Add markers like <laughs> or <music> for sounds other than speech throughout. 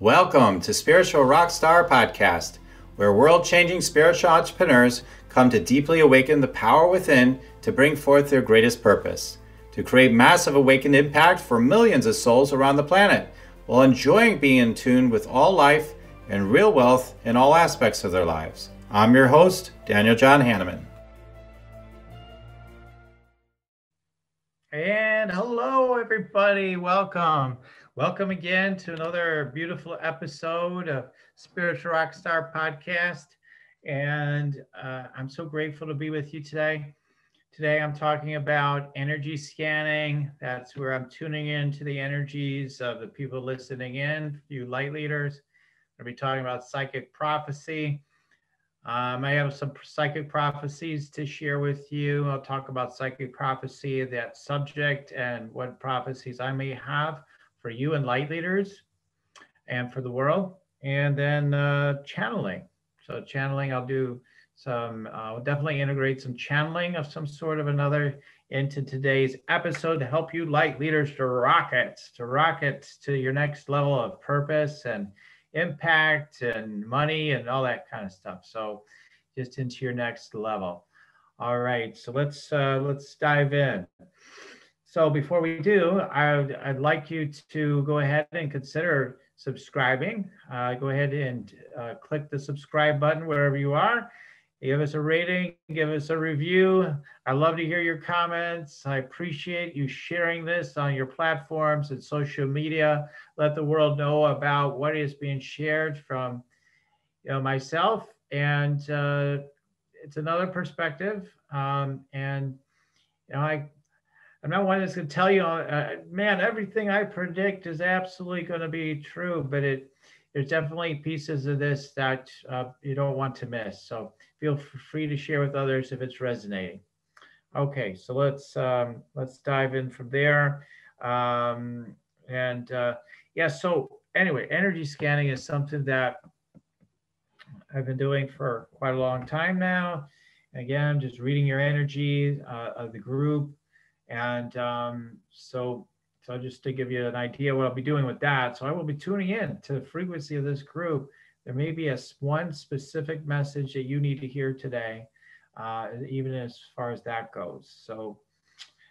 Welcome to Spiritual Rockstar Podcast, where world changing spiritual entrepreneurs come to deeply awaken the power within to bring forth their greatest purpose, to create massive awakened impact for millions of souls around the planet, while enjoying being in tune with all life and real wealth in all aspects of their lives. I'm your host, Daniel John Hanneman. And hello, everybody. Welcome. Welcome again to another beautiful episode of Spiritual Rockstar Podcast. And uh, I'm so grateful to be with you today. Today, I'm talking about energy scanning. That's where I'm tuning into the energies of the people listening in, you light leaders. I'll be talking about psychic prophecy. Um, I have some psychic prophecies to share with you. I'll talk about psychic prophecy, that subject, and what prophecies I may have for you and light leaders and for the world. And then uh, channeling. So channeling, I'll do some, I'll definitely integrate some channeling of some sort of another into today's episode to help you light leaders to rockets, to rockets to your next level of purpose and impact and money and all that kind of stuff. So just into your next level. All right, so let's uh, let's dive in. So before we do, I'd, I'd like you to go ahead and consider subscribing. Uh, go ahead and uh, click the subscribe button wherever you are. Give us a rating, give us a review. I love to hear your comments. I appreciate you sharing this on your platforms and social media. Let the world know about what is being shared from you know, myself. And uh, it's another perspective. Um, and you know, I I'm not one that's going to tell you, uh, man, everything I predict is absolutely going to be true, but it there's definitely pieces of this that uh, you don't want to miss. So feel free to share with others if it's resonating. Okay, so let's um, let's dive in from there. Um, and uh, yeah, so anyway, energy scanning is something that I've been doing for quite a long time now. Again, just reading your energy uh, of the group, and um, so, so just to give you an idea what I'll be doing with that. So I will be tuning in to the frequency of this group. There may be a one specific message that you need to hear today, uh, even as far as that goes. So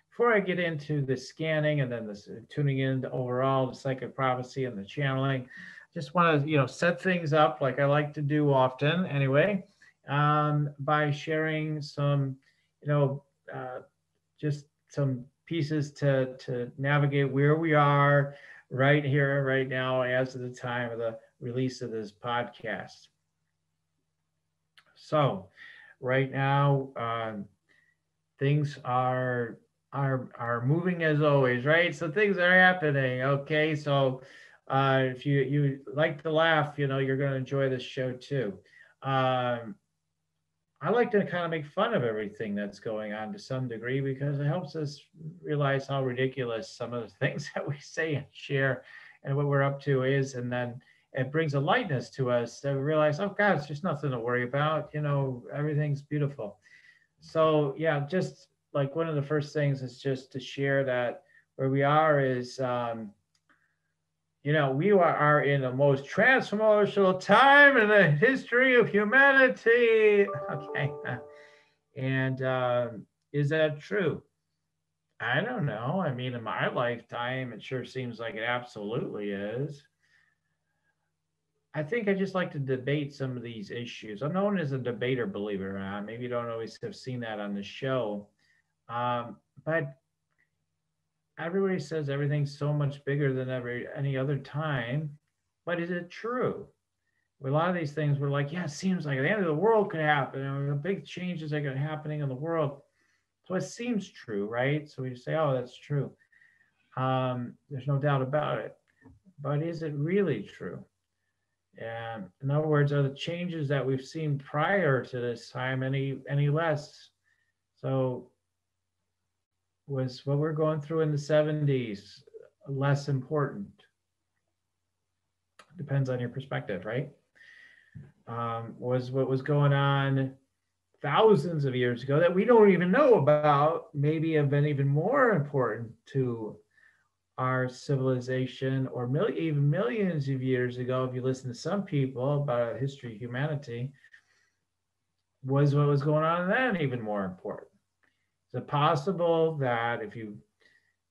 before I get into the scanning and then the uh, tuning in to overall the psychic prophecy and the channeling, just want to you know set things up like I like to do often anyway, um, by sharing some you know uh, just some pieces to to navigate where we are right here, right now, as of the time of the release of this podcast. So, right now, um, things are are are moving as always, right? So things are happening. Okay, so uh, if you you like to laugh, you know you're going to enjoy this show too. Um, I like to kind of make fun of everything that's going on to some degree because it helps us realize how ridiculous some of the <laughs> things that we say and share and what we're up to is. And then it brings a lightness to us that we realize, oh God, it's just nothing to worry about. You know, everything's beautiful. So yeah, just like one of the first things is just to share that where we are is um, you know, we are in the most transformational time in the history of humanity. <laughs> Okay. And uh, is that true? I don't know. I mean, in my lifetime, it sure seems like it absolutely is. I think I just like to debate some of these issues. I'm known as a debater, believe it or not. Maybe you don't always have seen that on the show. Um, but everybody says everything's so much bigger than every any other time, but is it true? A lot of these things, we're like, yeah, it seems like the end of the world could happen. And the big changes are happening in the world. So it seems true, right? So we say, oh, that's true. Um, there's no doubt about it. But is it really true? And in other words, are the changes that we've seen prior to this time any any less? So was what we're going through in the 70s less important? Depends on your perspective, right? Um, was what was going on thousands of years ago that we don't even know about maybe have been even more important to our civilization, or mil- even millions of years ago, if you listen to some people about history of humanity, was what was going on then even more important? Is it possible that if you,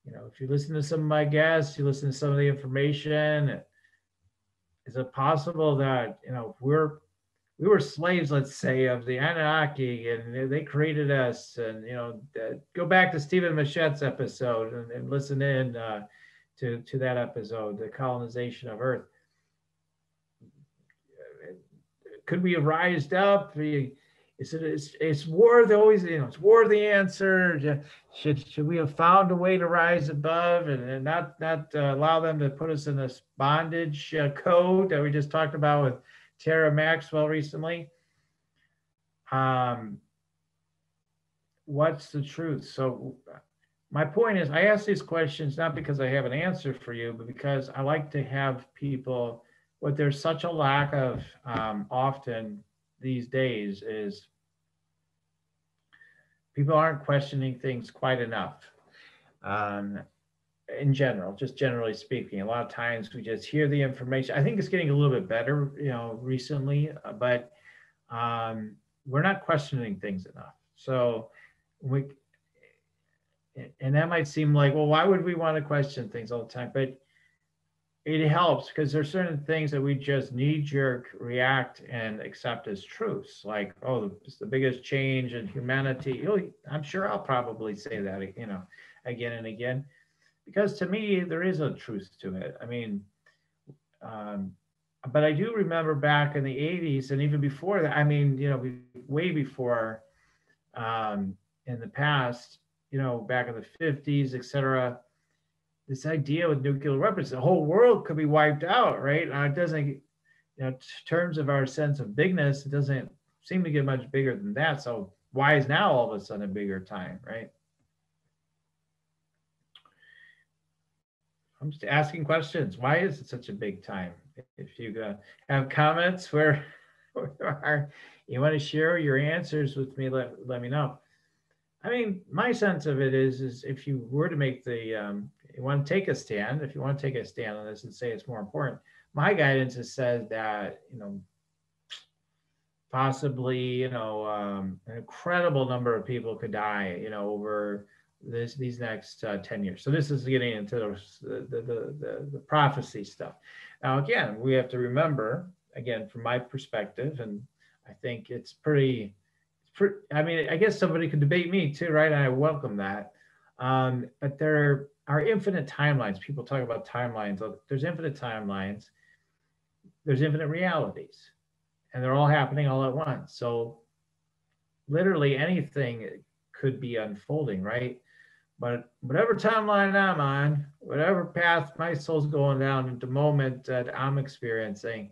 you know, if you listen to some of my guests, you listen to some of the information, is it possible that you know we're we were slaves, let's say, of the Anunnaki, and they created us. And you know, go back to Stephen Machette's episode and, and listen in uh, to to that episode, the colonization of Earth. Could we have rised up? Is it it's, it's war the always you know it's war the answer? Should should we have found a way to rise above and, and not not uh, allow them to put us in this bondage uh, code that we just talked about with Tara Maxwell recently. Um, what's the truth? So my point is I ask these questions not because I have an answer for you, but because I like to have people, what there's such a lack of um, often these days is people aren't questioning things quite enough. Um, in general, just generally speaking. A lot of times we just hear the information. I think it's getting a little bit better, you know, recently, uh, but um, we're not questioning things enough. So we, and that might seem like, well, why would we want to question things all the time? But it helps because there's certain things that we just knee jerk react and accept as truths. Like, oh, it's the biggest change in humanity. I'm sure I'll probably say that, you know, again and again because to me there is a truth to it. I mean, um, but I do remember back in the 80s and even before that. I mean, you know, way before um, in the past, you know, back in the 50s, et cetera. This idea with nuclear weapons, the whole world could be wiped out, right? Uh, it doesn't, you know, in terms of our sense of bigness, it doesn't seem to get much bigger than that. So why is now all of a sudden a bigger time, right? I'm just asking questions. Why is it such a big time? If you uh, have comments where, <laughs> where you want to share your answers with me, let, let me know. I mean, my sense of it is, is if you were to make the, um, you want to take a stand, if you want to take a stand on this and say it's more important, my guidance has said that, you know, possibly, you know, um, an incredible number of people could die, you know, over this these next uh, 10 years. So this is getting into the, the, the, the, prophecy stuff. Now, again, we have to remember, again, from my perspective, and I think it's pretty, pretty I mean, I guess somebody could debate me too, right? I welcome that. Um, but there are infinite timelines. People talk about timelines. Oh, there's infinite timelines. There's infinite realities, and they're all happening all at once. So literally anything could be unfolding, right? But whatever timeline I'm on, whatever path my soul's going down at the moment that I'm experiencing,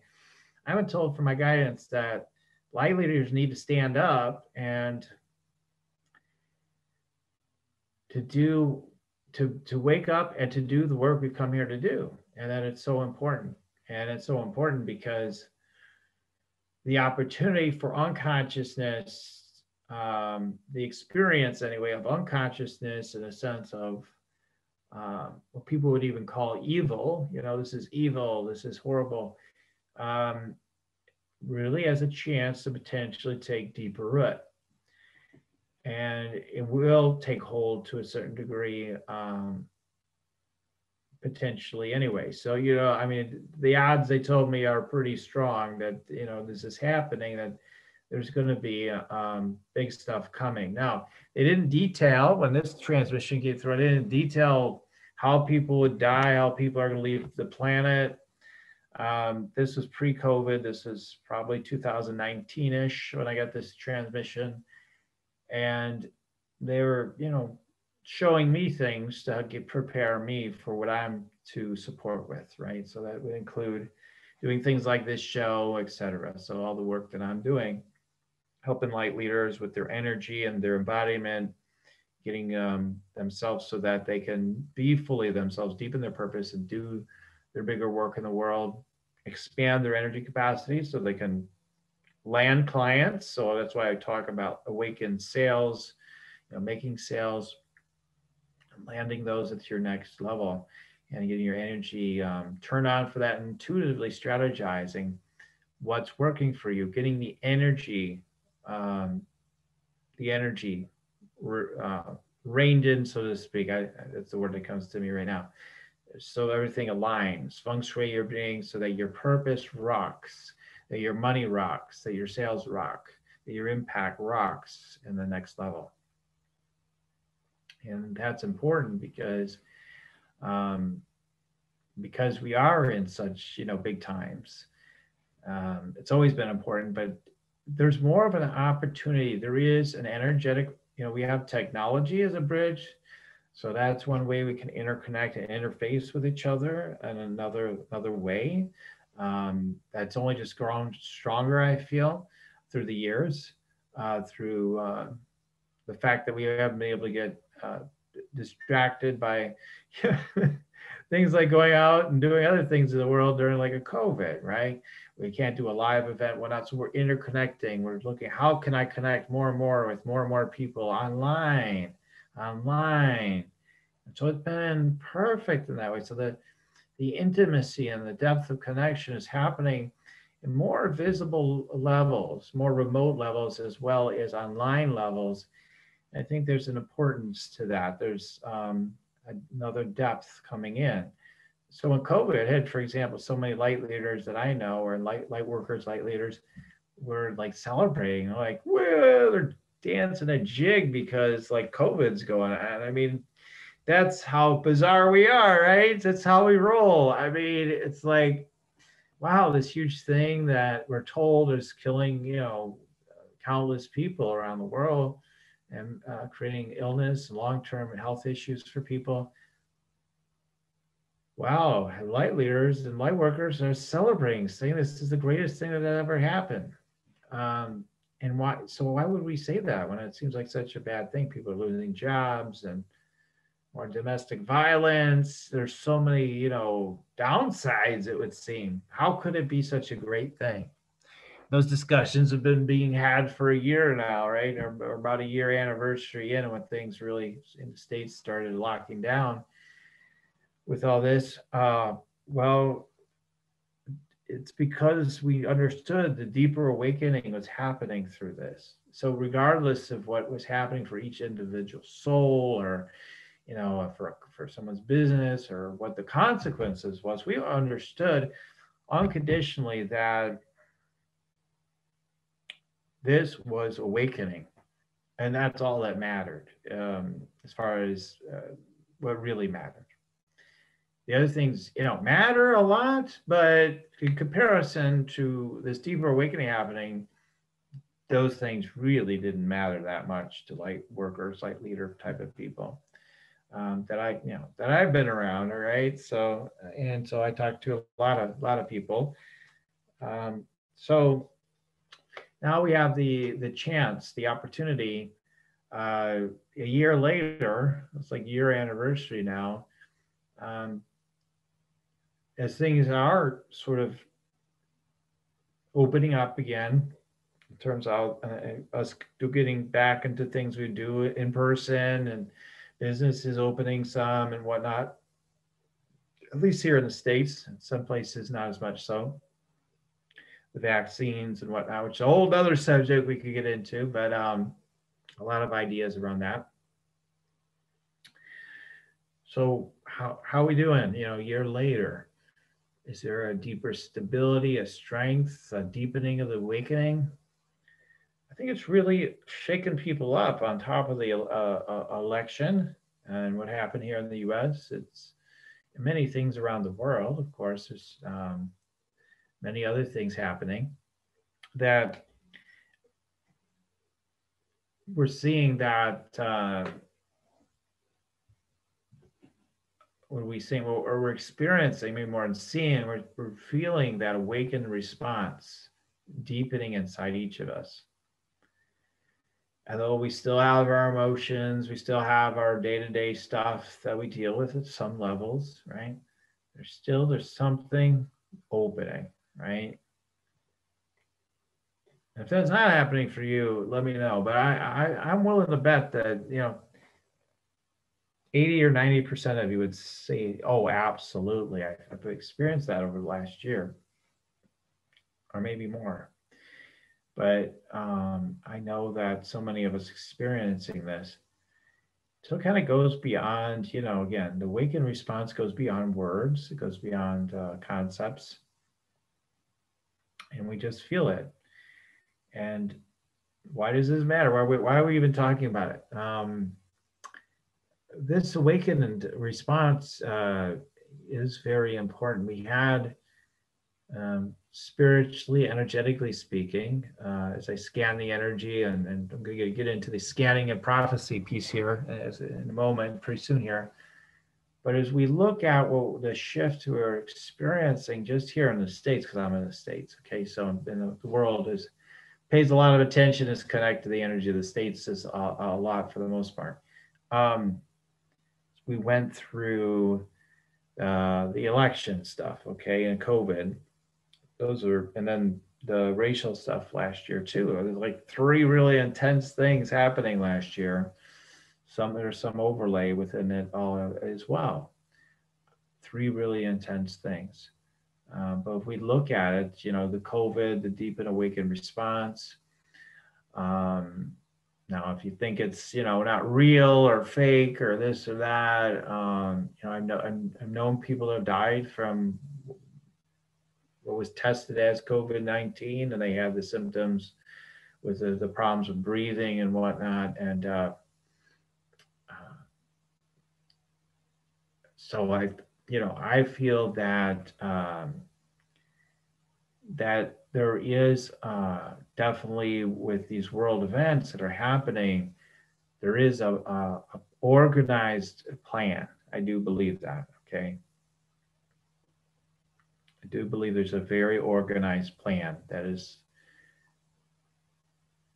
I've been told from my guidance that light leaders need to stand up and to do to to wake up and to do the work we've come here to do and that it's so important and it's so important because the opportunity for unconsciousness um, the experience anyway of unconsciousness in a sense of uh, what people would even call evil. You know, this is evil. This is horrible. Um, really has a chance to potentially take deeper root. And it will take hold to a certain degree, um, potentially anyway. So, you know, I mean, the odds they told me are pretty strong that, you know, this is happening, that there's going to be um, big stuff coming. Now, they didn't detail when this transmission came through. They didn't detail how people would die, how people are going to leave the planet. Um, this was pre-COVID. This is probably 2019-ish when I got this transmission, and they were, you know, showing me things to get, prepare me for what I'm to support with, right? So that would include doing things like this show, etc. So all the work that I'm doing helping light leaders with their energy and their embodiment, getting um, themselves so that they can be fully themselves, deepen their purpose, and do their bigger work in the world, expand their energy capacity so they can land clients. So that's why I talk about awakened sales, you know, making sales, landing those at your next level. and getting your energy um, turned on for that, intuitively strategizing what's working for you, getting the energy, um, the energy uh, reined in, so to speak. I, that's the word that comes to me right now. So everything aligns, feng shui your being so that your purpose rocks, that your money rocks, that your sales rock, that your impact rocks in the next level. And that's important because um, because we are in such you know big times. Um, it's always been important, but there's more of an opportunity. There is an energetic, you know, we have technology as a bridge. So that's one way we can interconnect and interface with each other, and another another way um, that's only just grown stronger. I feel through the years, uh, through uh, the fact that we haven't been able to get uh, distracted by <laughs> things like going out and doing other things in the world during like a COVID, right? We can't do a live event, whatnot. So we're interconnecting. We're looking, how can I connect more and more with more and more people online, online. And so it's been perfect in that way. So the the intimacy and the depth of connection is happening in more visible levels, more remote levels, as well as online levels. I think there's an importance to that. There's um, another depth coming in. So when COVID hit, for example, so many light leaders that I know or light light workers, light leaders were like celebrating, like, well, they're dancing a jig because like COVID's going on. I mean, that's how bizarre we are, right? That's how we roll. I mean, it's like, wow, this huge thing that we're told is killing, you know, countless people around the world and uh, creating illness and long-term health issues for people. Wow, light leaders and light workers are celebrating, saying this is the greatest thing that ever happened. Um, and why? So why would we say that when it seems like such a bad thing? People are losing jobs and more domestic violence. There's so many, you know, downsides. It would seem. How could it be such a great thing? those discussions have been being had for a year now, right? Or, or, about a year anniversary in when things really in the states started locking down with all this. Uh, well, it's because we understood the deeper awakening was happening through this. So regardless of what was happening for each individual soul or you know for for someone's business or what the consequences was we understood unconditionally that this was awakening. And that's all that mattered um, as far as uh, what really mattered. The other things, you know, matter a lot, but in comparison to this deeper awakening happening, those things really didn't matter that much to light workers, light leader type of people um, that I, you know, that I've been around. All right. So, and so I talked to a lot of, lot of people. Um, so now we have the the chance, the opportunity. Uh, a year later, it's like year anniversary now. Um, as things are sort of opening up again, in terms of uh, us getting back into things we do in person and businesses opening some and whatnot. At least here in the states, in some places not as much so the vaccines and whatnot, which is a whole other subject we could get into, but um, a lot of ideas around that. So how, how are we doing, you know, a year later? Is there a deeper stability, a strength, a deepening of the awakening? I think it's really shaken people up on top of the uh, uh, election and what happened here in the U.S. It's many things around the world, of course. There's um, many other things happening that we're seeing that uh, when we see or we're experiencing maybe more than seeing we're, we're feeling that awakened response deepening inside each of us although we still have our emotions we still have our day-to-day stuff that we deal with at some levels right there's still there's something opening right? If that's not happening for you, let me know. But I, I I'm willing to bet that you know 80 or 90% of you would say, oh, absolutely. I, I've experienced that over the last year or maybe more. But um, I know that so many of us experiencing this. So it kind of goes beyond, you know, again, the awakened response goes beyond words, it goes beyond uh, concepts. And we just feel it. And why does this matter? Why are we, why are we even talking about it? Um, this awakened response uh, is very important. We had, um, spiritually, energetically speaking, uh, as I scan the energy, and, and I'm going to get into the scanning and prophecy piece here as, in a moment, pretty soon here. But as we look at what the shift we're experiencing just here in the States, because I'm in the States, okay, so in the, the world is pays a lot of attention, is connected to the energy of the States is a, a lot for the most part. Um, we went through uh, the election stuff, okay, and COVID. Those were, and then the racial stuff last year too. There's like three really intense things happening last year. Some there's some overlay within it all as well. Three really intense things. Um, but if we look at it, you know, the COVID, the deep and awakened response, um, now, if you think it's you know not real or fake or this or that, um, you know I've, know, I've known people that have died from what was tested as COVID nineteen, and they had the symptoms with the, the problems with breathing and whatnot, and uh, uh, so I you know I feel that um, that there is uh, definitely with these world events that are happening, there is a, a, a organized plan. I do believe that. Okay. I do believe there's a very organized plan that is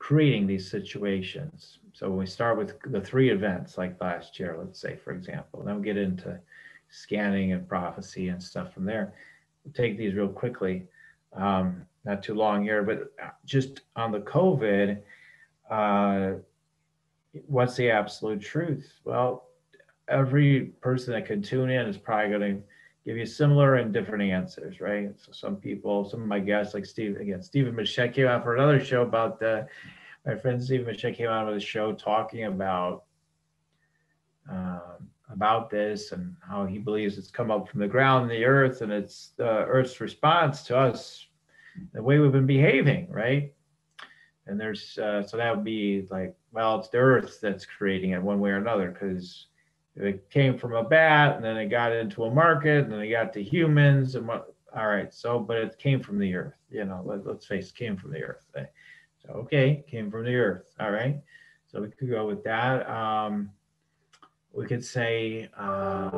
creating these situations. So we start with the three events like last year, let's say, for example, then we get into scanning and prophecy and stuff from there. We'll take these real quickly. Um, not too long here, but just on the COVID, uh, what's the absolute truth? Well, every person that can tune in is probably going to give you similar and different answers, right? So some people, some of my guests, like Steve, again, Stephen Machette came out for another show about the, my friend Stephen Machette came out with a show talking about um, about this and how he believes it's come up from the ground the earth and it's the earth's response to us the way we've been behaving, right? And there's uh, so that would be like, well, it's the Earth that's creating it one way or another because it came from a bat and then it got into a market and then it got to humans and what. All right, so but it came from the Earth. You know, let, us face it, came from the Earth. Eh? So okay, came from the Earth. All right, so we could go with that. Um, we could say, uh,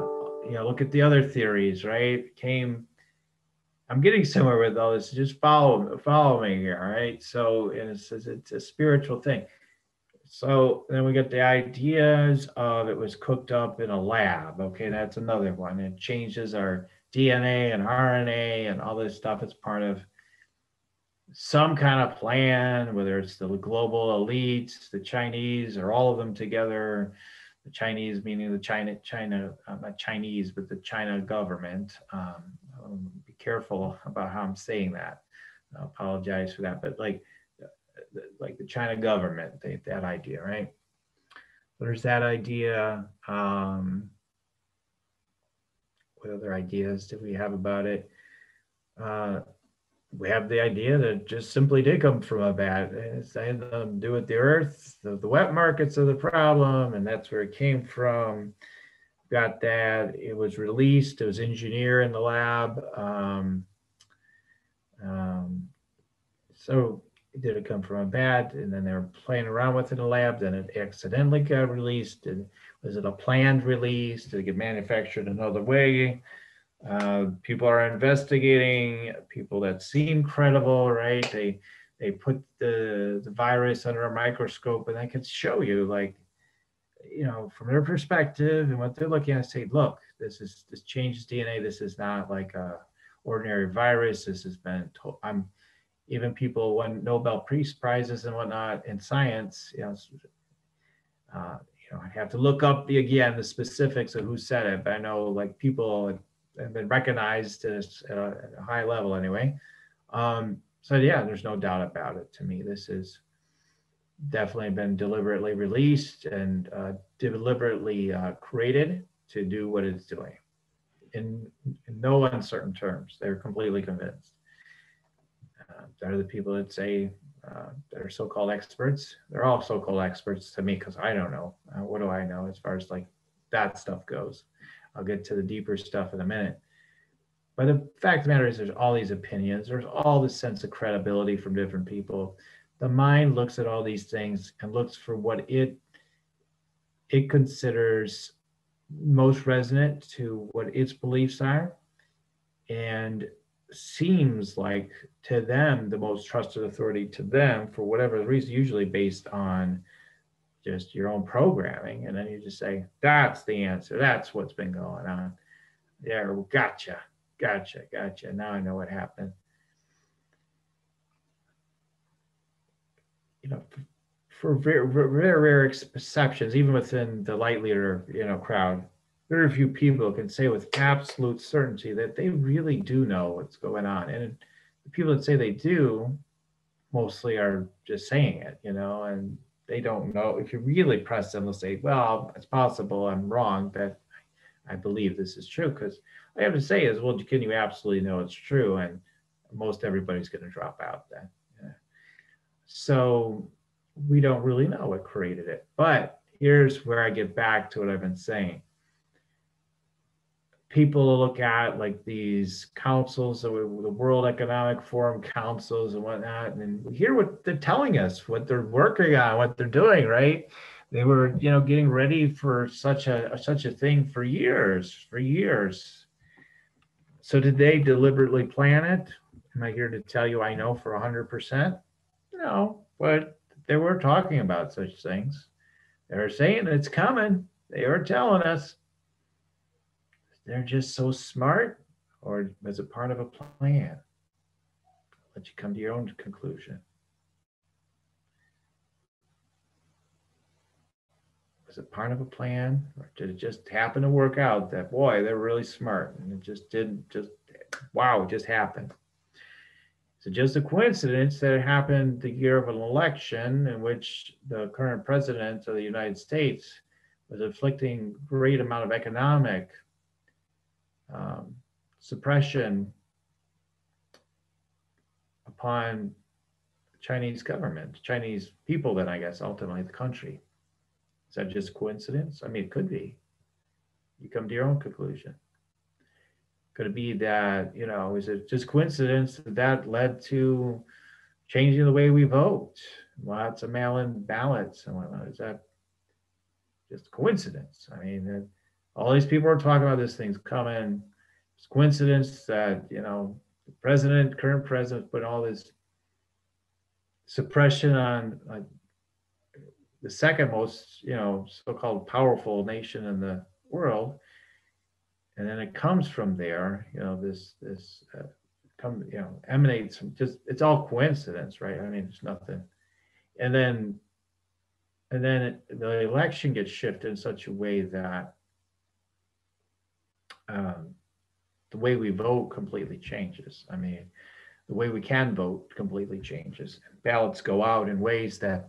you know, look at the other theories, right? Came I'm getting somewhere with all this. Just follow follow me here, all right? So and it's, it's a spiritual thing. So then we get the ideas of it was cooked up in a lab. Okay, that's another one. It changes our DNA and RNA and all this stuff. It's part of some kind of plan, whether it's the global elites, the Chinese, or all of them together. The Chinese meaning the China, China, uh, not Chinese, but the China government. Um, be careful <laughs> about how I'm saying that. I apologize for that, but like, like the China government, they, that idea, right? There's that idea. Um, what other ideas did we have about it? Uh, we have the idea that just simply did come from a bat. It's had to do with the earth. The, the wet markets are the problem, and that's where it came from got that. It was released. It was engineered in the lab. Um, um, so did it come from a bat? And then they were playing around with it in the lab. Then it accidentally got released. Did, was it a planned release? Did it get manufactured another way? Uh, people are investigating people that seem credible, right? They they put the the virus under a microscope, and that can show you like you know, from their perspective and what they're looking at, say, look, this is this changes DNA. This is not like a ordinary virus. This has been. To- I'm even people won Nobel Peace prizes and whatnot in science. You know, uh, you know, I have to look up the again the specifics of who said it, but I know like people have been recognized at a, at a high level anyway. Um, so yeah, there's no doubt about it. To me, this is definitely been deliberately released and uh, deliberately uh, created to do what it's doing. In, in no uncertain terms, they're completely convinced. Uh, they're the people that say uh, that are so-called experts. They're all so-called experts to me because I don't know. Uh, what do I know as far as like that stuff goes? I'll get to the deeper stuff in a minute. But the fact of the matter is, there's all these opinions. There's all this sense of credibility from different people. The mind looks at all these things and looks for what it it considers most resonant to what its beliefs are, and seems like to them the most trusted authority to them for whatever reason, usually based on just your own programming. And then you just say, that's the answer. That's what's been going on. There, gotcha, gotcha, gotcha. Now I know what happened. You know, for very, very rare exceptions, even within the light leader, you know, crowd, very few people can say with absolute certainty that they really do know what's going on. And the people that say they do mostly are just saying it, you know, and they don't know. If you really press them, they'll say, well, it's possible I'm wrong, but I believe this is true. Because I have to say is, well, can you absolutely know it's true? And most everybody's going to drop out then. Yeah. So we don't really know what created it. But here's where I get back to what I've been saying people look at like these councils, the World Economic Forum councils and whatnot, and hear what they're telling us, what they're working on, what they're doing, right? They were, you know, getting ready for such a such a thing for years, for years. So did they deliberately plan it? Am I here to tell you I know for 100%? No, but they were talking about such things. They were saying it's coming. They were telling us they're just so smart, or was it part of a plan? I'll let you come to your own conclusion. Was it part of a plan, or did it just happen to work out that boy, they're really smart and it just didn't just wow, it just happened? So just a coincidence that it happened the year of an election in which the current president of the United States was inflicting great amount of economic um, suppression upon Chinese government, Chinese people, then I guess ultimately the country. Is that just coincidence? I mean, it could be. You come to your own conclusion. Could it be that, you know, is it just coincidence that that led to changing the way we vote? Lots of mail in ballots and whatnot. Is that just coincidence? I mean, all these people are talking about this thing's coming. It's coincidence that you know the president, current president, put all this suppression on uh, the second most you know so-called powerful nation in the world, and then it comes from there. You know this this uh, come you know emanates from just it's all coincidence, right? I mean, it's nothing, and then and then it, the election gets shifted in such a way that um, the way we vote completely changes. I mean, the way we can vote completely changes. Ballots go out in ways that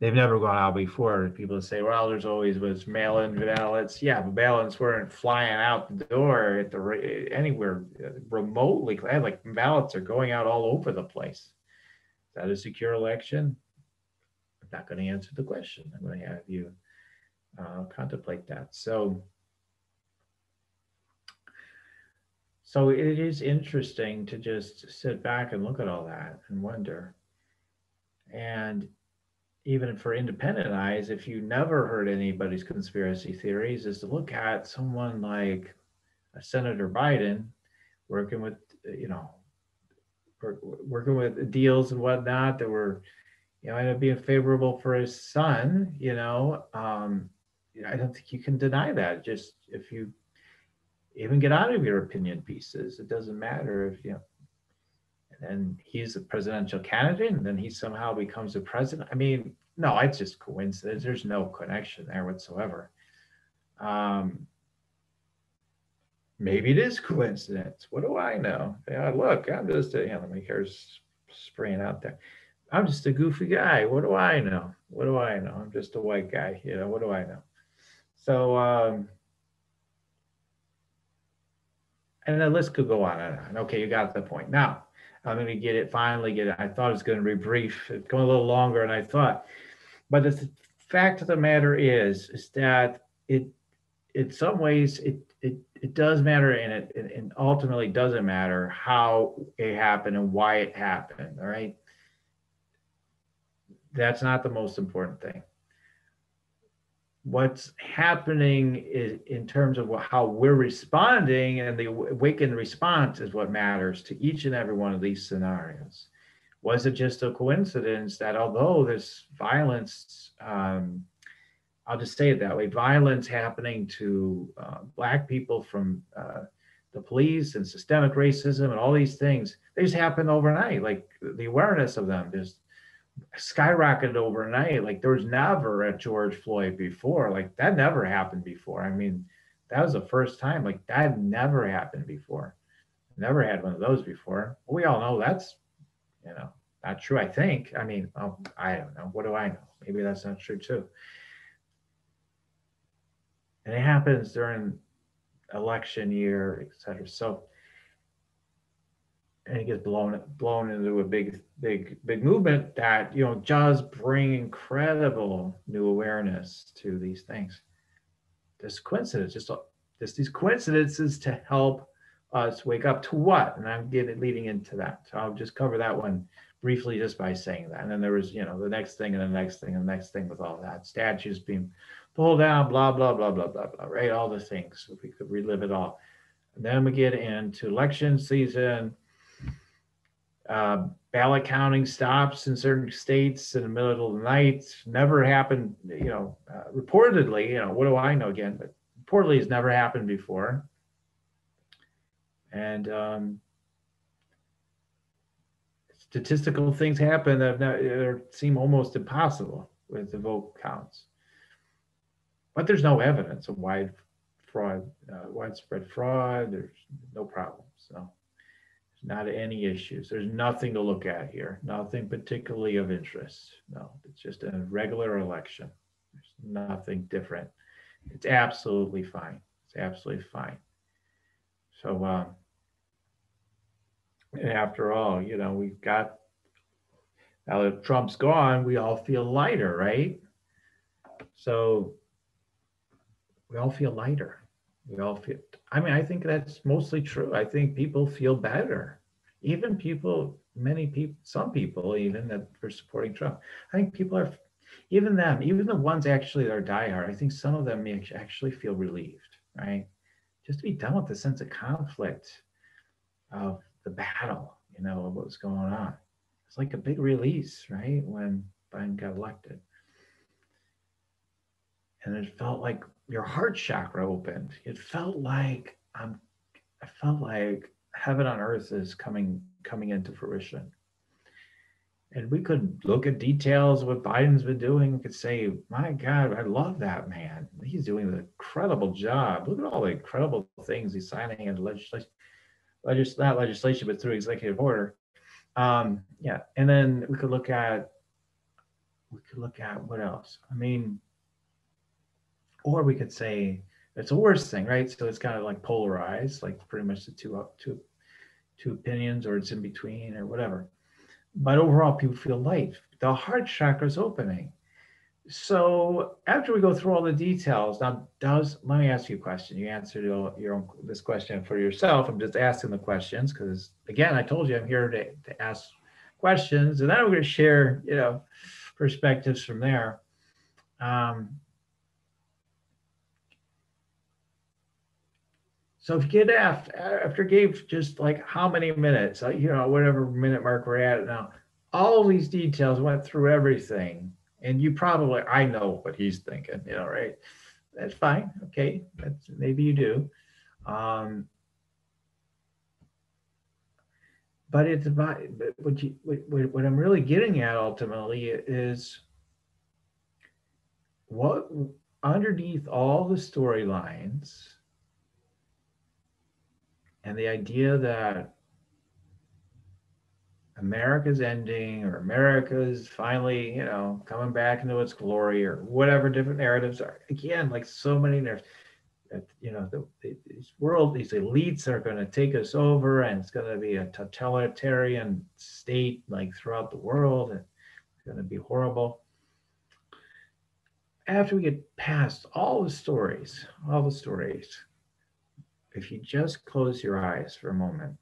they've never gone out before. People say, well, there's always was mail-in ballots. Yeah, but ballots weren't flying out the door at the anywhere uh, remotely. Like ballots are going out all over the place. Is that a secure election? I'm not going to answer the question. I'm going to have you uh, contemplate that. So so it is interesting to just sit back and look at all that and wonder. And even for independent eyes, if you never heard anybody's conspiracy theories, is to look at someone like a Senator Biden working with, you know, working with deals and whatnot that were, you know, ended up being favorable for his son. You know, um, I don't think you can deny that. Just if you even get out of your opinion pieces. It doesn't matter if you know. And he's a presidential candidate and then he somehow becomes a president. I mean, no, it's just coincidence. There's no connection there whatsoever. Um, maybe it is coincidence. What do I know? Yeah, look, I'm just a, you know, my hair's spraying out there. I'm just a goofy guy. What do I know? What do I know? I'm just a white guy. You know, what do I know? So, um, and the list could go on and on. Okay, you got the point. Now, I'm going to get it, finally get it. I thought it was going to be brief. It's going a little longer than I thought. But the fact of the matter is, is that it, in some ways, it, it, it does matter and it, it ultimately doesn't matter how it happened and why it happened. All right. That's not the most important thing what's happening is in terms of how we're responding and the awakened response is what matters to each and every one of these scenarios. Was it just a coincidence that although there's violence um, i'll just say it that way violence happening to uh, black people from uh, the police and systemic racism and all these things they just happen overnight like the awareness of them just skyrocketed overnight. Like there was never a George Floyd before. Like that never happened before. I mean, that was the first time. Like that never happened before. Never had one of those before. We all know that's, you know, not true. I think. I mean, oh, I don't know. What do I know? Maybe that's not true too. And it happens during election year, et cetera. So and it gets blown blown into a big big big movement that you know does bring incredible new awareness to these things. This coincidence just just these coincidences to help us wake up to what? And i'm getting leading into that. So i'll just cover that one briefly just by saying that. And then there was you know the next thing and the next thing and the next thing with all that. Statues being pulled down blah blah blah blah blah blah right? All the things. We could relive it all. And then we get into election season uh, ballot counting stops in certain states in the middle of the night. Never happened, you know, uh, reportedly, you know, what do I know again? But reportedly has never happened before. And um, statistical things happen that, seem almost impossible with the vote counts. But there's no evidence of wide fraud, uh, widespread fraud. There's no problem. So not any issues. There's nothing to look at here, nothing particularly of interest. No, it's just a regular election. There's nothing different. It's absolutely fine. It's absolutely fine. So, um, after all, you know, we've got, now that Trump's gone, we all feel lighter, right? So, we all feel lighter. We all feel, I mean, I think that's mostly true. I think people feel better. Even people, many people, some people even that are supporting Trump. I think people are, even them, even the ones actually that are diehard, I think some of them may actually feel relieved, right? Just to be done with the sense of conflict of the battle, you know, of what's going on. It's like a big release, right? When Biden got elected. And it felt like your heart chakra opened. It felt like I'm I felt like heaven on earth is coming coming into fruition. And we could look at details of what Biden's been doing. We could say, my God, I love that man. He's doing an incredible job. Look at all the incredible things he's signing into legislation, legis- not legislation, but through executive order. Um, yeah. And then we could look at, we could look at what else? I mean, or we could say it's a worse thing, right? So it's kind of like polarized, like pretty much the two up two two opinions, or it's in between, or whatever. But overall, people feel light. The heart chakra is opening. So after we go through all the details, now does let me ask you a question. You answered your own this question for yourself. I'm just asking the questions because again, I told you I'm here to, to ask questions, and then I'm going to share, you know, perspectives from there. Um, So if you get after, after gave just like how many minutes, you know, whatever minute mark we're at now, all these details went through everything. And you probably, I know what he's thinking, you know, right? That's fine. Okay. That's maybe you do. Um, but it's about but what you what, what i'm really getting at ultimately is what underneath all the storylines and the idea that America's ending or America's finally, you know, coming back into its glory or whatever different narratives are. Again, like so many narratives, you know, the, the, these world, these elites are going to take us over and it's going to be a totalitarian state like throughout the world. And it's going to be horrible. After we get past all the stories, all the stories, if you just close your eyes for a moment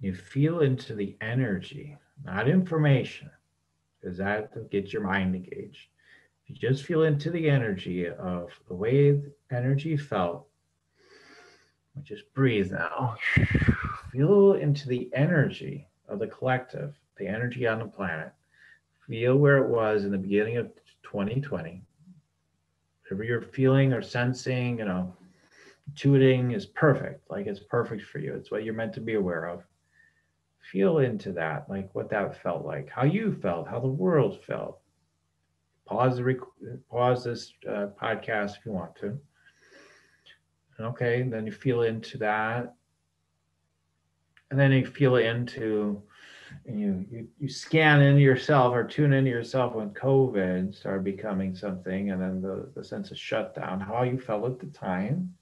you feel into the energy, not information, because that gets your mind engaged. If You just feel into the energy of the way the energy felt. Just breathe now. <sighs> Feel into the energy of the collective, the energy on the planet. Feel where it was in the beginning of 2020. Whatever you're feeling or sensing, you know, intuiting is perfect. Like it's perfect for you. It's what you're meant to be aware of feel into that, like what that felt like, how you felt, how the world felt. Pause the rec- pause this uh, podcast if you want to. Okay, then you feel into that, and then you feel into, and you you you scan into yourself or tune into yourself when COVID started becoming something, and then the the sense of shutdown, how you felt at the time.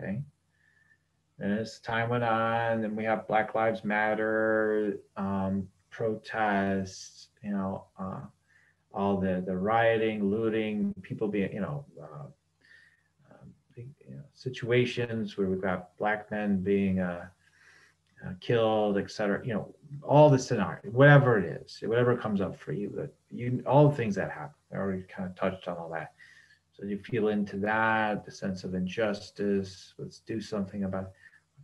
Okay and as time went on, then we have Black Lives Matter um, protests, you know, uh, all the the rioting, looting, people being, you know, uh, um, situations where we've got black men being uh, uh, killed, et cetera. You know, all the scenario, whatever it is, whatever comes up for you, that you all the things that happen. I already kind of touched on all that. So you feel into that, the sense of injustice. Let's do something about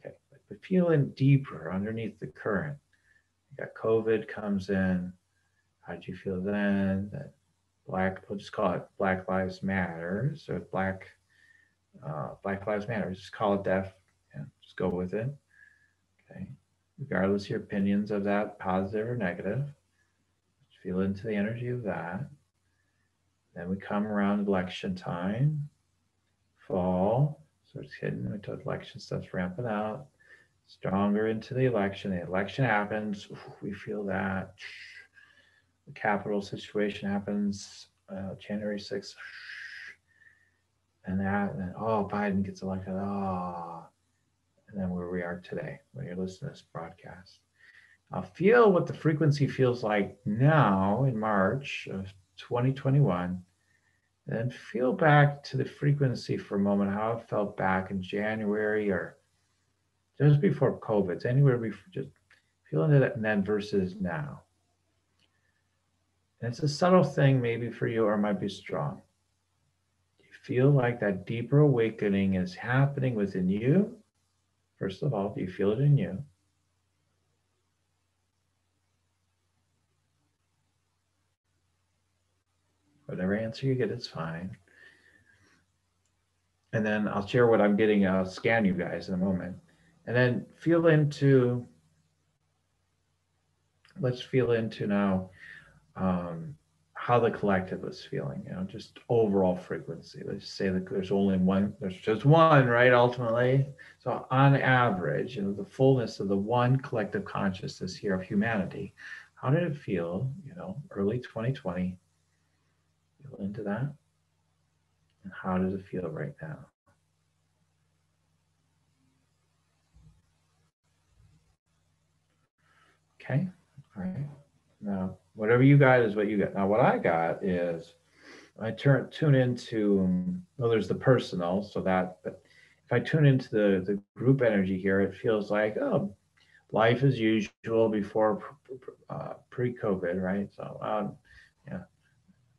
Okay. but feeling deeper underneath the current. You got COVID comes in. How'd you feel then? That black, we'll just call it Black Lives Matter. So black, uh, Black Lives Matter. Just call it deaf. Yeah, just go with it. Okay. Regardless your opinions of that, positive or negative. Feel into the energy of that. Then we come around election time, fall. So it's hidden took election stuff's ramping out stronger into the election. The election happens. We feel that. The Capitol situation happens uh, January 6th. And that, and then, oh, Biden gets elected. Oh. And then where we are today when you're listening to this broadcast. I'll feel what the frequency feels like now in March of 2021. And then feel back to the frequency for a moment, how it felt back in January or just before COVID, anywhere before just feeling it and then versus now. And it's a subtle thing maybe for you or it might be strong. You feel like that deeper awakening is happening within you? First of all, do you feel it in you? Whatever answer you get, it's fine. And then I'll share what I'm getting. I'll scan you guys in a moment and then feel into let's feel into now um, how the collective was feeling you know just overall frequency let's say that there's only one there's just one right ultimately so on average you know the fullness of the one collective consciousness here of humanity how did it feel you know early 2020 feel into that and how does it feel right now Okay. All right. Now, whatever you got is what you got. Now, what I got is I turn tune into well, there's the personal, so that. But if I tune into the the group energy here, it feels like oh, life as usual before uh, pre-COVID, right? So, um, yeah,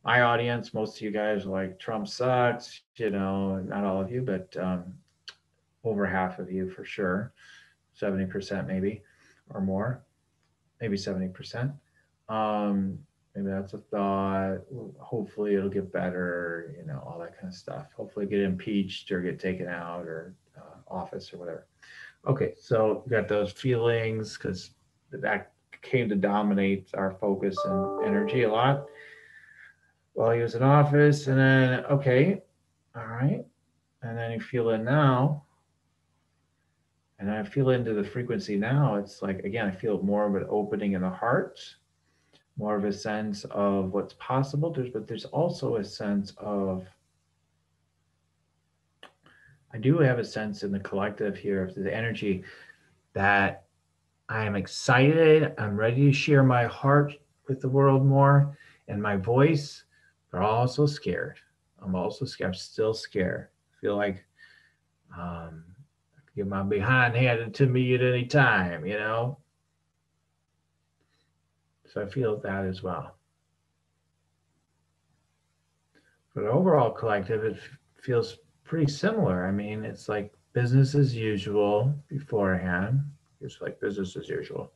my audience, most of you guys like Trump sucks, you know, not all of you, but um, over half of you for sure, seventy percent maybe or more maybe 70%. Um, maybe that's a thought. Hopefully it'll get better, you know, all that kind of stuff. Hopefully get impeached or get taken out or uh, office or whatever. Okay, so got those feelings because that came to dominate our focus and energy a lot while he was in office. And then, okay, all right. And then you feel it now. And I feel into the frequency now. It's like, again, I feel more of an opening in the heart, more of a sense of what's possible. There's, but there's also a sense of, I do have a sense in the collective here of the energy that I am excited. I'm ready to share my heart with the world more and my voice, but also scared. I'm also scared. I'm still scared. I feel like um, I get my behind handed to me at any time, you know? So I feel that as well. The overall collective, it feels pretty similar. I mean, it's like business as usual beforehand. It's like business as usual.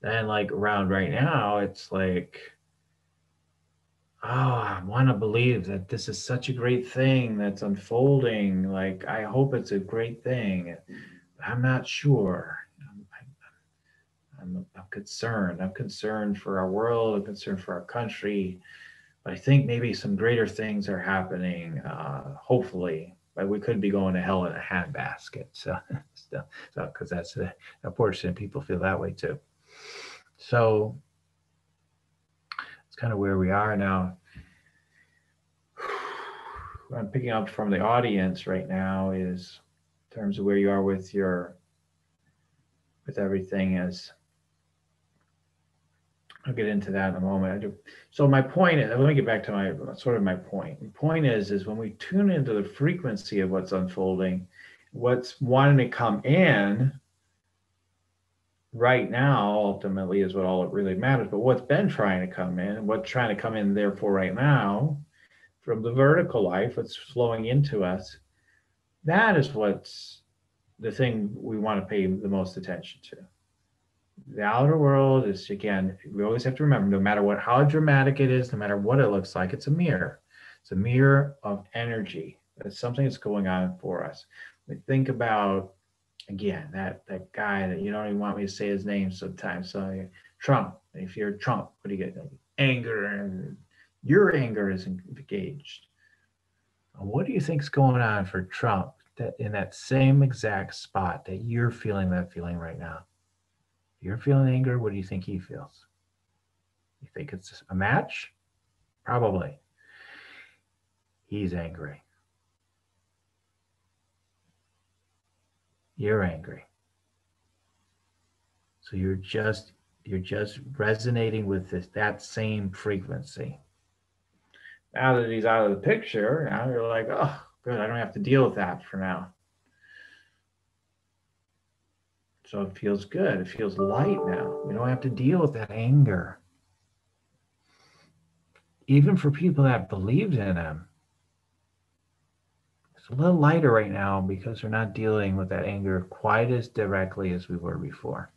Then, like around right now, it's like, oh, I want to believe that this is such a great thing that's unfolding. Like, I hope it's a great thing. I'm not sure. I'm, I'm, concerned. I'm concerned for our world. I'm concerned for our country. But I think maybe some greater things are happening, uh, hopefully. But we could be going to hell in a handbasket. <laughs> So, so because that's a, unfortunate. People feel that way too. So it's kind of where we are now. <sighs> I'm picking up from the audience right now is in terms of where you are with your with everything is I'll get into that in a moment. I do. So my point is, let me get back to my sort of my point. The point is, is when we tune into the frequency of what's unfolding, what's wanting to come in right now ultimately is what all it really matters. But what's been trying to come in, what's trying to come in therefore right now, from the vertical life, what's flowing into us, that is what's the thing we want to pay the most attention to the outer world is again we always have to remember no matter what how dramatic it is no matter what it looks like it's a mirror. It's a mirror of energy. It's something that's going on for us. We think about again that that guy that you don't even want me to say his name sometimes so trump. If you're trump what do you get? Anger and your anger is engaged. What do you think's going on for trump that in that same exact spot that you're feeling that feeling right now you're feeling anger. What do you think he feels? You think it's a match? Probably. He's angry. You're angry. So you're just you're just resonating with this that same frequency. Now that he's out of the picture, now you're like, oh, good, I don't have to deal with that for now. So it feels good. It feels light now. We don't have to deal with that anger. Even for people that believed in him, it's a little lighter right now because we're not dealing with that anger quite as directly as we were before.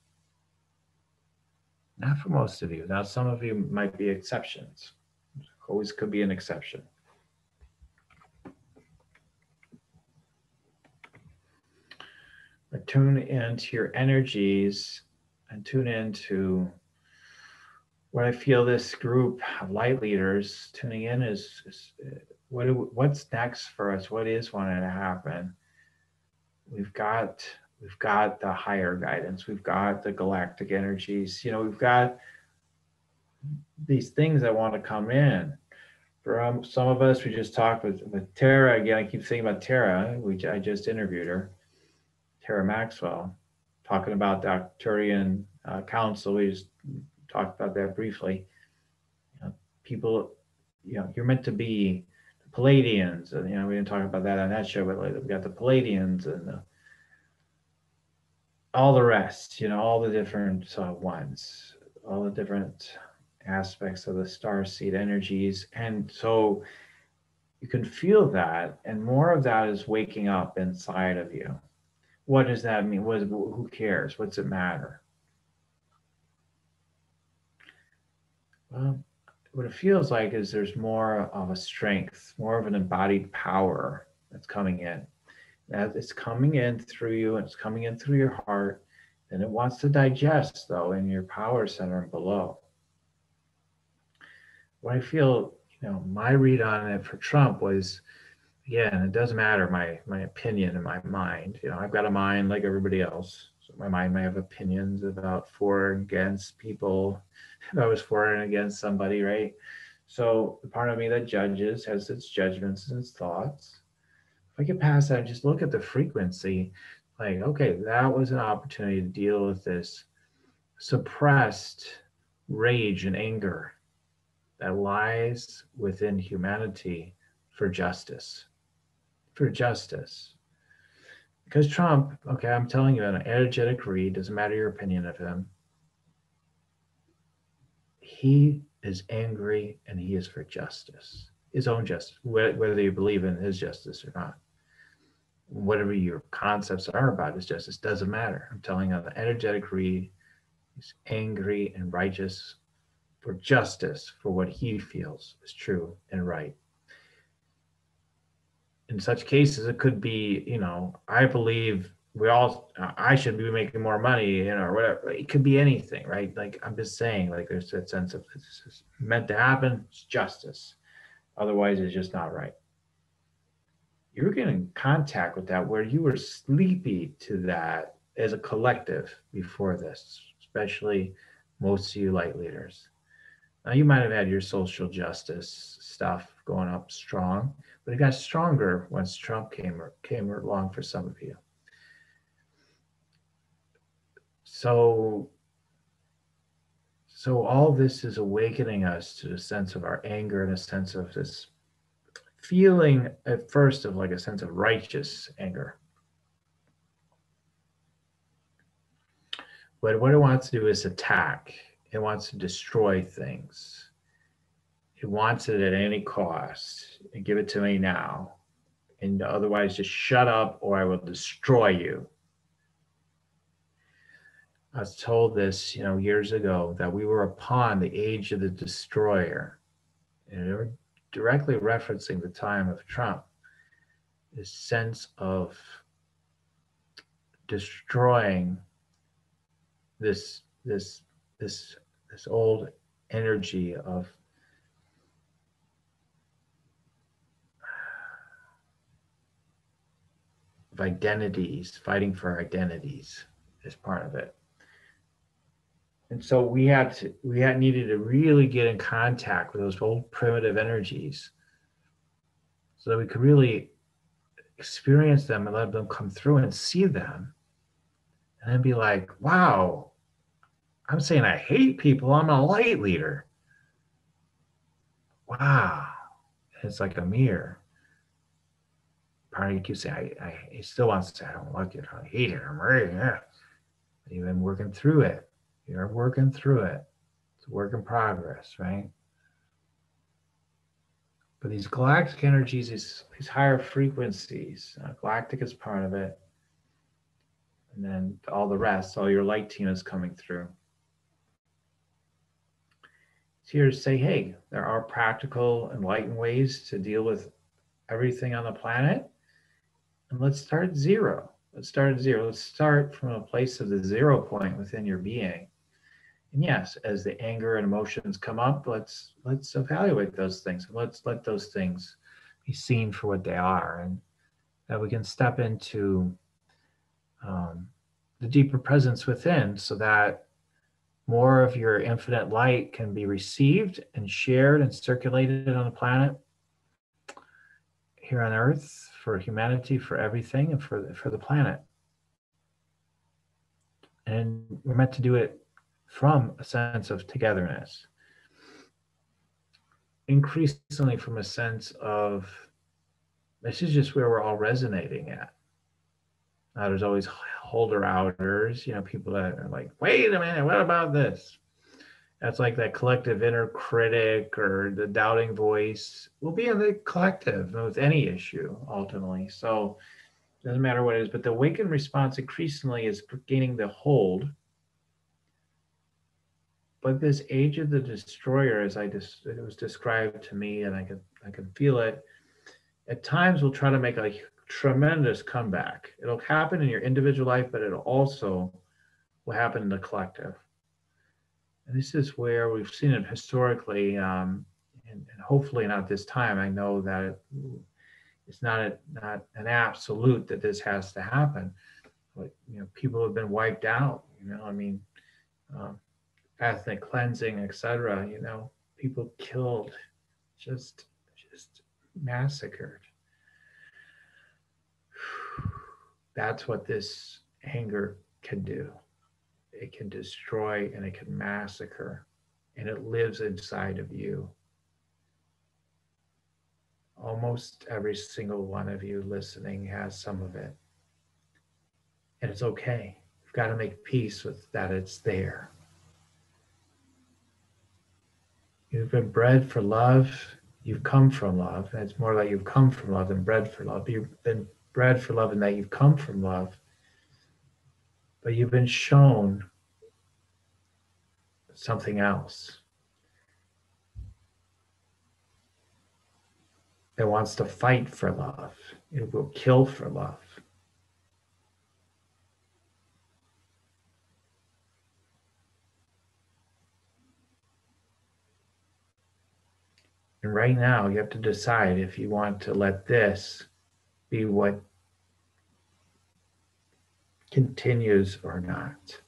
Not for most of you. Now, some of you might be exceptions. Always could be an exception. Tune into your energies and tune into what I feel this group of light leaders tuning in is, is what what's next for us? What is wanting to happen? We've got we've got the higher guidance. We've got the galactic energies. You know, we've got these things that want to come in. For um, some of us, we just talked with, with Tara again. I keep thinking about Tara. We I just interviewed her Tara Maxwell, talking about the Arcturian uh, Council. We just talked about that briefly. You know, people, you know, you're meant to be the Pleiadians, and you know, we didn't talk about that on that show, but like, we got the Pleiadians and the, all the rest. You know, all the different uh, ones, all the different aspects of the star seed energies, and so you can feel that, and more of that is waking up inside of you what does that mean? What who cares? What's it matter? Well, what it feels like is there's more of a strength, more of an embodied power that's coming in. As it's coming in through you and it's coming in through your heart, and it wants to digest though in your power center and below. What I feel, you know, my read on it for Trump was again, it doesn't matter my my opinion and my mind. You know, I've got a mind like everybody else. So my mind may have opinions about for and against people. <laughs> If I was for and against somebody, right? So the part of me that judges has its judgments and its thoughts. If I get past that and just look at the frequency, like, okay, that was an opportunity to deal with this suppressed rage and anger that lies within humanity for justice for justice. Because Trump, okay, I'm telling you, an energetic read, doesn't matter your opinion of him, he is angry and he is for justice, his own justice, whether you believe in his justice or not. Whatever your concepts are about his justice doesn't matter. I'm telling you, the energetic read, he's angry and righteous for justice, for what he feels is true and right in such cases, it could be, you know, I believe we all, I should be making more money, you know, or whatever. It could be anything, right? Like I'm just saying, like there's that sense of it's meant to happen, it's justice. Otherwise, it's just not right. You're getting contact with that where you were sleepy to that as a collective before this, especially most of you light leaders. Now, you might have had your social justice stuff going up strong, but it got stronger once Trump came or came along for some of you. So, so all this is awakening us to a sense of our anger and a sense of this feeling at first of like a sense of righteous anger. But what it wants to do is attack. It wants to destroy things. It wants it at any cost and give it to me now. And otherwise, just shut up or I will destroy you. I was told this, you know, years ago that we were upon the age of the destroyer. And they were directly referencing the time of Trump. This sense of destroying this this this this old energy of of identities, fighting for identities is part of it. And so we had to, we had needed to really get in contact with those old primitive energies so that we could really experience them and let them come through and see them and then be like, wow, I'm saying I hate people. I'm a light leader. Wow. It's like a mirror part of you keeps saying, I, I, he still wants to say, I don't like it. I hate it. I'm ready. Yeah. You've been working through it. You're working through it. It's a work in progress, right? But these galactic energies, these, these higher frequencies, uh, galactic is part of it. And then all the rest, all your light team is coming through. It's here to say, hey, there are practical, enlightened ways to deal with everything on the planet and let's start zero. Let's start at zero. Let's start from a place of the zero point within your being. And yes, as the anger and emotions come up, let's let's evaluate those things. Let's let those things be seen for what they are, and that we can step into um, the deeper presence within, so that more of your infinite light can be received and shared and circulated on the planet here on Earth for humanity, for everything, and for the, for the planet. And we're meant to do it from a sense of togetherness, increasingly from a sense of this is just where we're all resonating at. Now, there's always holder outers, you know, people that are like, wait a minute, what about this? That's like that collective inner critic or the doubting voice will be in the collective with any issue ultimately. So doesn't matter what it is, but the awakened response increasingly is gaining the hold. But this age of the destroyer, as I just it was described to me, and I can I can feel it. At times, we'll try to make a tremendous comeback. It'll happen in your individual life, but it'll also will happen in the collective. This is where we've seen it historically, um, and, and, hopefully not this time. I know that it, it's not a, not an absolute that this has to happen, but you know, people have been wiped out. You know, I mean, um, ethnic cleansing, etc. You know, people killed, just just massacred. <sighs> That's what this anger can do. It can destroy and it can massacre, and it lives inside of you. Almost every single one of you listening has some of it. And it's okay. You've got to make peace with that it's there. You've been bred for love. You've come from love. And it's more like you've come from love than bred for love. You've been bred for love and that you've come from love. But you've been shown something else that wants to fight for love. It will kill for love. And right now, you have to decide if you want to let this be what continues or not.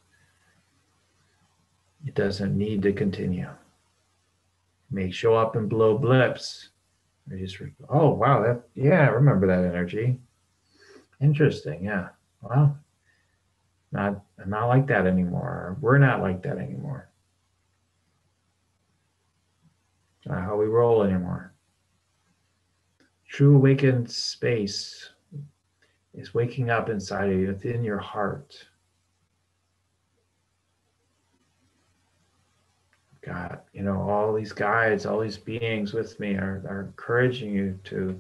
It doesn't need to continue. It may show up and blow blips. just, oh wow, that yeah, I remember that energy. Interesting, yeah. Well, not not like that anymore. We're not like that anymore. not how we roll anymore. True awakened space is waking up inside of you, within your heart. God, you know, all these guides, all these beings with me are, are encouraging you to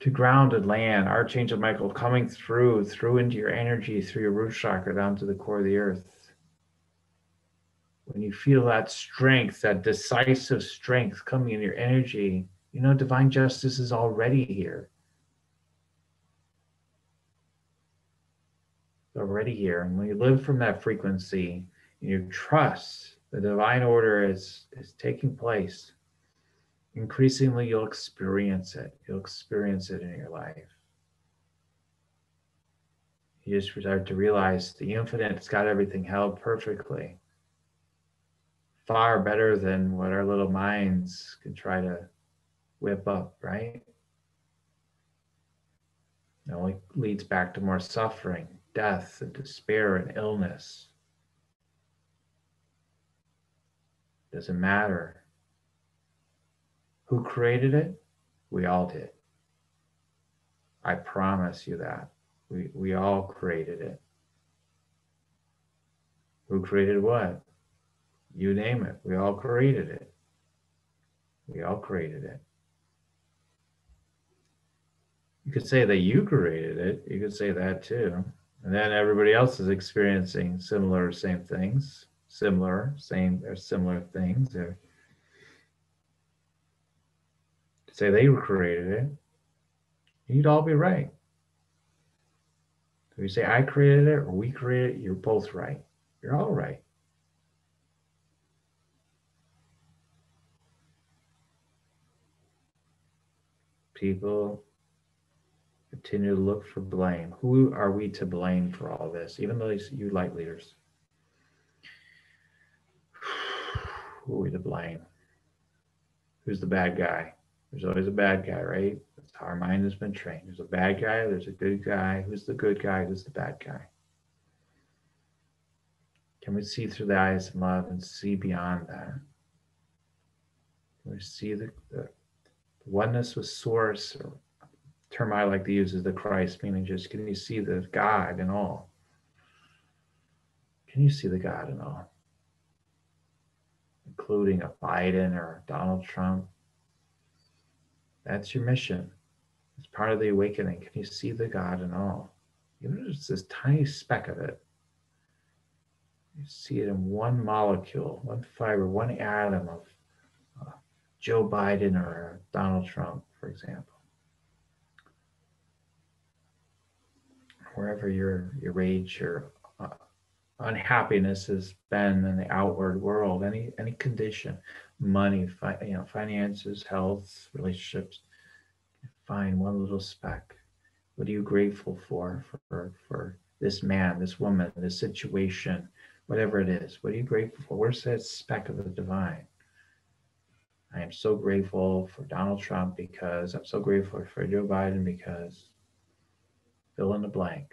to grounded land. Archangel Michael coming through, through into your energy, through your root chakra down to the core of the earth when you feel that strength, that decisive strength coming in your energy, you know, divine justice is already here. Already here. And when you live from that frequency, you trust the divine order is, is taking place, increasingly you'll experience it. You'll experience it in your life. You just start to realize the infinite's got everything held perfectly far better than what our little minds can try to whip up, right? It only leads back to more suffering, death, and despair and illness. Doesn't matter. Who created it? We all did. I promise you that. We, we all created it. Who created what? You name it. We all created it. We all created it. You could say that you created it. You could say that too. And then everybody else is experiencing similar, same things, similar, same, or similar things. Or say they created it. You'd all be right. If you say I created it or we created it, you're both right. You're all right. people continue to look for blame. Who are we to blame for all this? Even those you light leaders. <sighs> Who are we to blame? Who's the bad guy? There's always a bad guy, right? That's how our mind has been trained. There's a bad guy, there's a good guy. Who's the good guy? Who's the bad guy? Can we see through the eyes of love and see beyond that? Can we see the, the oneness with source or term I like to use is the Christ, meaning just can you see the God in all? Can you see the God in all? Including a Biden or Donald Trump. That's your mission. It's part of the awakening. Can you see the God in all? Even if it's this tiny speck of it. You see it in one molecule, one fiber, one atom of uh, Joe Biden or Donald Trump, for example. Wherever your your rage or uh, unhappiness has been in the outward world, any any condition, money, fi- you know, finances, health, relationships. Find one little speck. What are you grateful for for for this man, this woman, this situation, whatever it is? What are you grateful for? Where's that speck of the divine? I am so grateful for Donald Trump because I'm so grateful for Joe Biden because fill in the blank.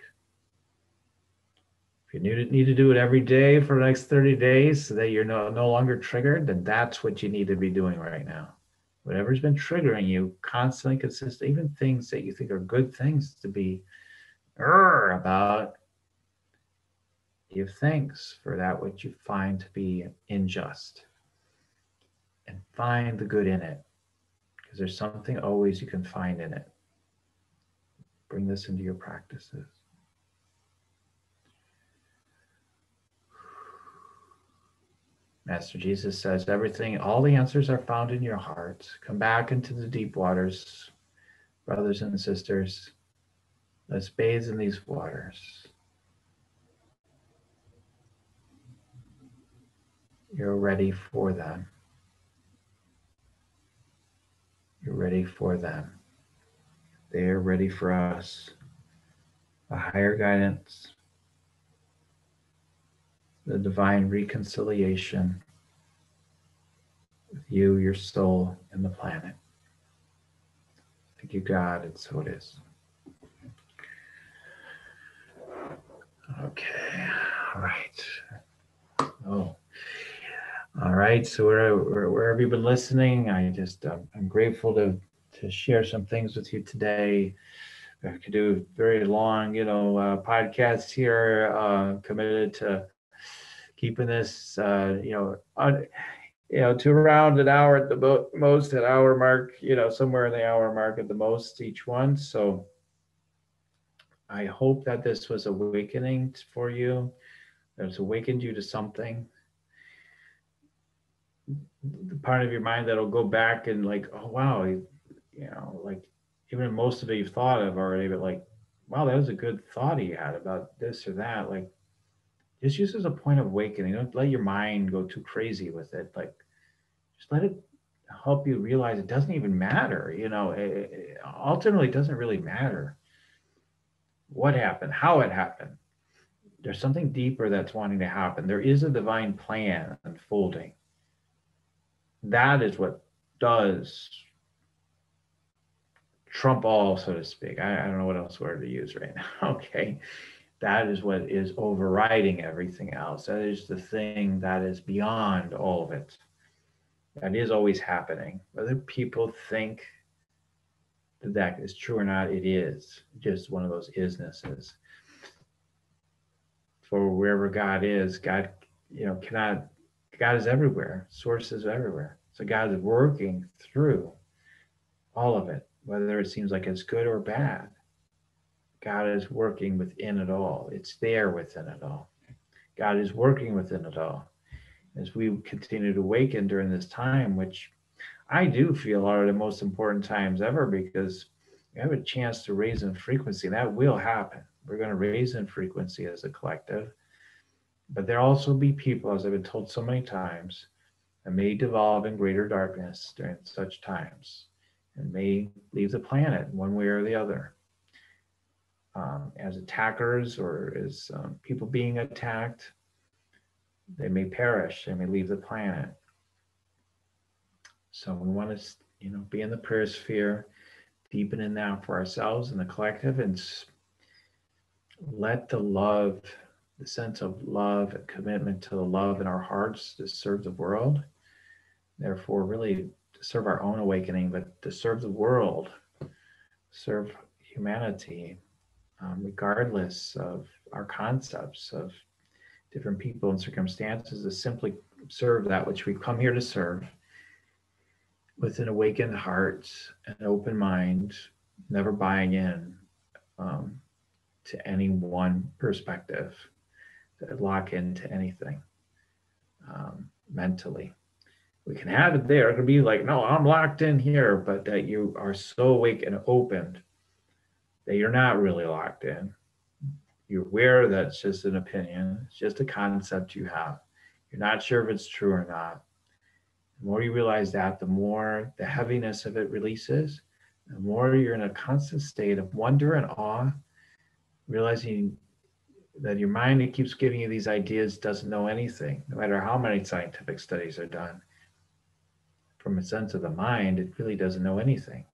If you need, to do it every day for the next 30 days so that you're no, no longer triggered, then that's what you need to be doing right now. Whatever's been triggering you, constantly, consistent, even things that you think are good things to be about, give thanks for that which you find to be unjust and find the good in it because there's something always you can find in it. Bring this into your practices. Master Jesus says, everything, all the answers are found in your heart. Come back into the deep waters, brothers and sisters. Let's bathe in these waters. You're ready for them. You're ready for them. They are ready for us. A higher guidance, the divine reconciliation with you, your soul, and the planet. Thank you, God, and so it is. Okay, all right. Oh. All right. So where, where, wherever you've been listening, I just um, I'm grateful to to share some things with you today. I could do very long, you know, uh, podcasts here. Uh, committed to keeping this, uh, you know, on, you know, to around an hour at the mo- most, an hour mark, you know, somewhere in the hour mark at the most each one. So I hope that this was awakening for you. That it's awakened you to something the part of your mind that'll go back and like, oh wow, you, know, like even most of it you've thought of already, but like, wow, that was a good thought he had about this or that. Like, just use as a point of awakening. Don't let your mind go too crazy with it. Like, just let it help you realize it doesn't even matter. You know, it, it ultimately doesn't really matter what happened, how it happened. There's something deeper that's wanting to happen. There is a divine plan unfolding that is what does trump all, so to speak. I, I, don't know what else word to use right now. <laughs> Okay. That is what is overriding everything else. That is the thing that is beyond all of it. That is always happening. Whether people think that that is true or not, it is just one of those isnesses. For wherever God is, God, you know, cannot God is everywhere, source is everywhere. So God is working through all of it, whether it seems like it's good or bad. God is working within it all. It's there within it all. God is working within it all. As we continue to awaken during this time, which I do feel are the most important times ever because we have a chance to raise in frequency. That will happen. We're going to raise in frequency as a collective. But there also be people, as I've been told so many times, that may devolve in greater darkness during such times and may leave the planet one way or the other. Um, as attackers or as um, people being attacked, they may perish, they may leave the planet. So we want to, you know, be in the prayer sphere, deepen in that for ourselves and the collective, and let the love the sense of love and commitment to the love in our hearts to serve the world. Therefore, really serve our own awakening, but to serve the world, serve humanity, um, regardless of our concepts of different people and circumstances, to simply serve that which we've come here to serve with an awakened heart, an open mind, never buying in um, to any one perspective lock into anything um, mentally. We can have it there. It can be like, no, I'm locked in here, but that you are so awake and opened that you're not really locked in. You're aware that it's just an opinion, it's just a concept you have. You're not sure if it's true or not. The more you realize that, the more the heaviness of it releases, the more you're in a constant state of wonder and awe, realizing that your mind that keeps giving you these ideas doesn't know anything, no matter how many scientific studies are done. From a sense of the mind, it really doesn't know anything.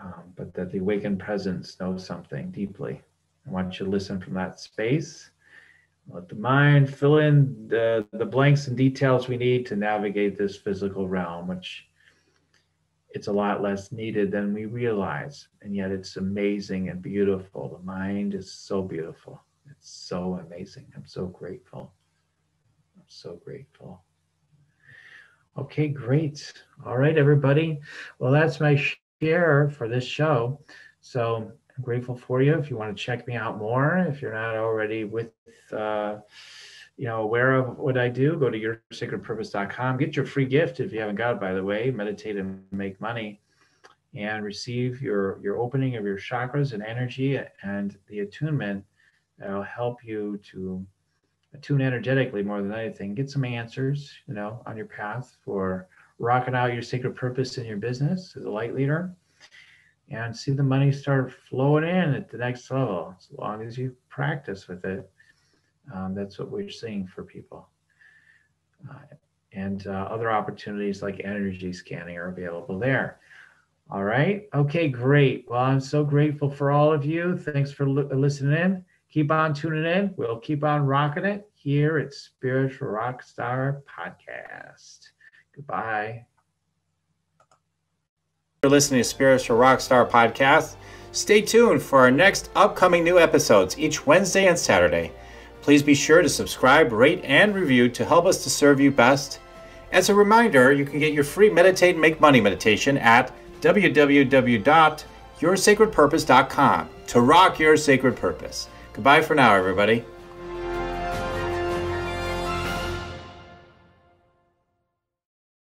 Um, but that the awakened presence knows something deeply. I want you to listen from that space. Let the mind fill in the, the blanks and details we need to navigate this physical realm, which it's a lot less needed than we realize. And yet it's amazing and beautiful. The mind is so beautiful. It's so amazing. I'm so grateful. I'm so grateful. Okay, great. All right, everybody. Well, that's my share for this show. So I'm grateful for you. If you want to check me out more, if you're not already with, uh, you know, aware of what I do, go to yoursacredpurpose.com. Get your free gift if you haven't got it, by the way. Meditate and make money, and receive your your opening of your chakras and energy and the attunement that will help you to attune energetically more than anything. Get some answers, you know, on your path for rocking out your sacred purpose in your business as a light leader and see the money start flowing in at the next level as long as you practice with it um, that's what we're seeing for people. Uh, and uh, other opportunities like energy scanning are available there. All right. Okay, great. Well, I'm so grateful for all of you. Thanks for li- listening in. Keep on tuning in. We'll keep on rocking it here at Spiritual Rockstar Podcast. Goodbye. You're listening to Spiritual Rockstar Podcast. Stay tuned for our next upcoming new episodes each Wednesday and Saturday. Please be sure to subscribe, rate, and review to help us to serve you best. As a reminder, you can get your free Meditate Make Money meditation at www.yoursacredpurpose.com to rock your sacred purpose. Goodbye for now, everybody.